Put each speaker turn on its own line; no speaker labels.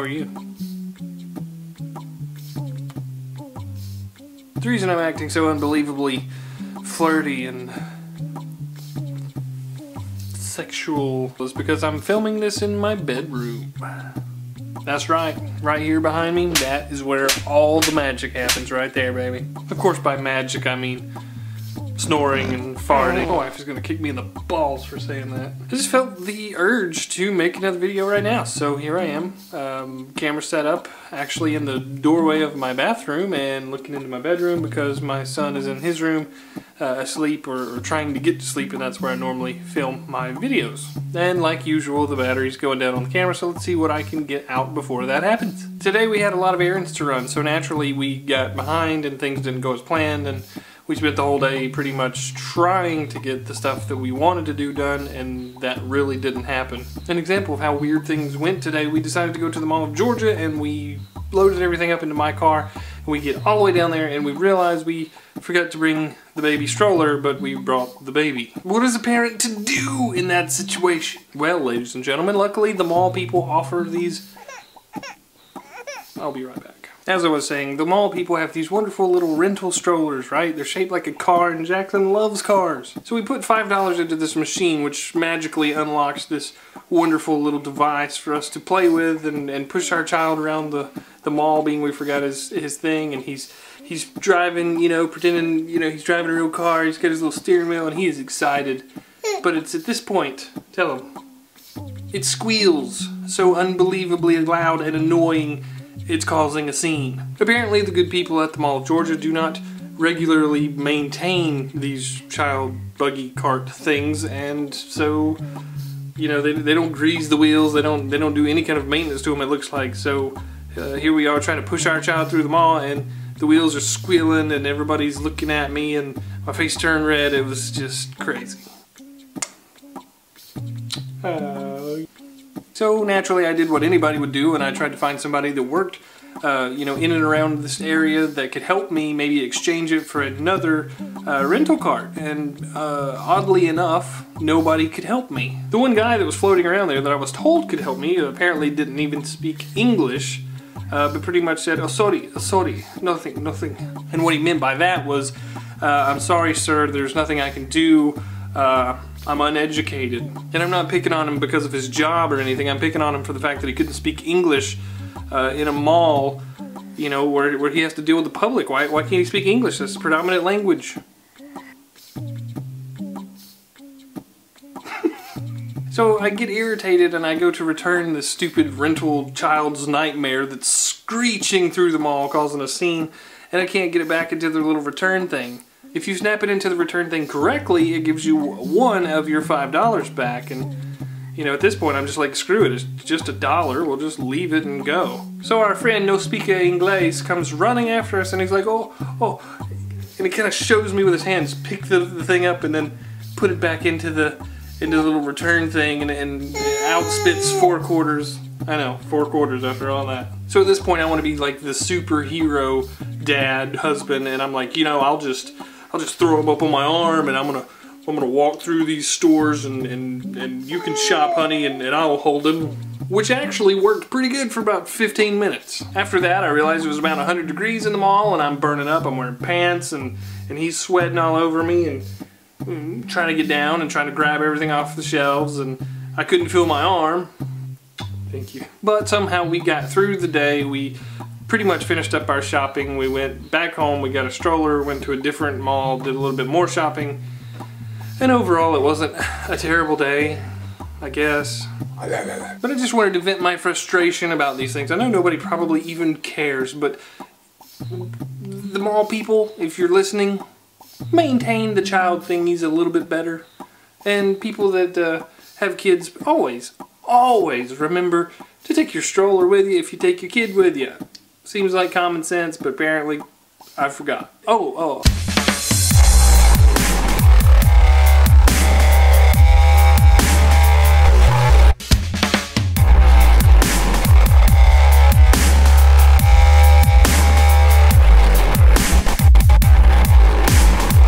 How are you? The reason I'm acting so unbelievably flirty and sexual is because I'm filming this in my bedroom. That's right, right here behind me, that is where all the magic happens right there, baby. Of course by magic I mean snoring and farting. My wife is gonna kick me in the balls for saying that. I just felt the urge to make another video right now, so here I am. Um, camera set up, actually in the doorway of my bathroom and looking into my bedroom because my son is in his room uh, asleep or, or, trying to get to sleep and that's where I normally film my videos. And like usual, the battery's going down on the camera, so let's see what I can get out before that happens. Today we had a lot of errands to run, so naturally we got behind and things didn't go as planned and we spent the whole day pretty much trying to get the stuff that we wanted to do done and that really didn't happen. An example of how weird things went today, we decided to go to the Mall of Georgia and we loaded everything up into my car and we get all the way down there and we realize we forgot to bring the baby stroller but we brought the baby. What is a parent to do in that situation? Well ladies and gentlemen, luckily the mall people offer these... I'll be right back as I was saying, the mall people have these wonderful little rental strollers, right? They're shaped like a car, and Jackson loves cars. So we put $5 into this machine, which magically unlocks this wonderful little device for us to play with and, and push our child around the, the mall, being we forgot his, his thing, and he's he's driving, you know, pretending, you know, he's driving a real car, he's got his little steering wheel, and he is excited. But it's at this point, tell him, it squeals so unbelievably loud and annoying it's causing a scene. Apparently the good people at the Mall of Georgia do not regularly maintain these child buggy cart things and so you know they, they don't grease the wheels they don't they don't do any kind of maintenance to them it looks like. So uh, here we are trying to push our child through the mall and the wheels are squealing and everybody's looking at me and my face turned red. It was just crazy. Uh, so naturally I did what anybody would do and I tried to find somebody that worked uh, you know, in and around this area that could help me maybe exchange it for another uh, rental cart. And uh, oddly enough, nobody could help me. The one guy that was floating around there that I was told could help me apparently didn't even speak English, uh, but pretty much said, oh sorry, oh, sorry, nothing, nothing. And what he meant by that was, uh, I'm sorry sir, there's nothing I can do. Uh, I'm uneducated. And I'm not picking on him because of his job or anything. I'm picking on him for the fact that he couldn't speak English uh, in a mall, you know, where, where he has to deal with the public. Why, why can't he speak English? That's the predominant language. so I get irritated and I go to return this stupid rental child's nightmare that's screeching through the mall causing a scene and I can't get it back into the little return thing. If you snap it into the return thing correctly, it gives you one of your $5 back and you know, at this point, I'm just like, screw it, it's just a dollar, we'll just leave it and go. So our friend, no speaker Inglés, comes running after us and he's like, oh, oh, and he kind of shows me with his hands, pick the, the, thing up and then put it back into the into the little return thing and, and four quarters. I know, four quarters after all that. So at this point, I want to be like the superhero dad, husband, and I'm like, you know, I'll just, I'll just throw him up on my arm and I'm gonna I'm gonna walk through these stores and, and, and you can shop, honey, and, and I'll hold them. Which actually worked pretty good for about 15 minutes. After that, I realized it was about 100 degrees in the mall and I'm burning up. I'm wearing pants and, and he's sweating all over me and, and trying to get down and trying to grab everything off the shelves and I couldn't feel my arm. Thank you. But somehow we got through the day. We pretty much finished up our shopping. We went back home, we got a stroller, went to a different mall, did a little bit more shopping, and overall, it wasn't a terrible day, I guess. But I just wanted to vent my frustration about these things. I know nobody probably even cares, but the mall people, if you're listening, maintain the child thingies a little bit better. And people that uh, have kids, always, always remember to take your stroller with you if you take your kid with you. Seems like common sense, but apparently I forgot. Oh, oh.